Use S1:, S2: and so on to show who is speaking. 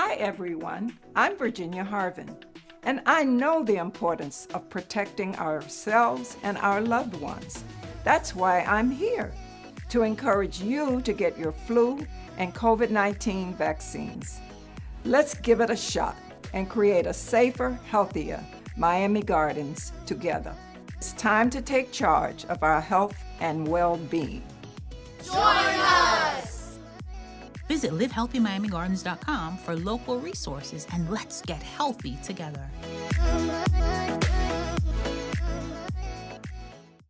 S1: Hi, everyone. I'm Virginia Harvin, and I know the importance of protecting ourselves and our loved ones. That's why I'm here to encourage you to get your flu and COVID 19 vaccines. Let's give it a shot and create a safer, healthier Miami Gardens together. It's time to take charge of our health and well being.
S2: Join us!
S3: Visit livehealthymiamigardens.com for local resources and let's get healthy together.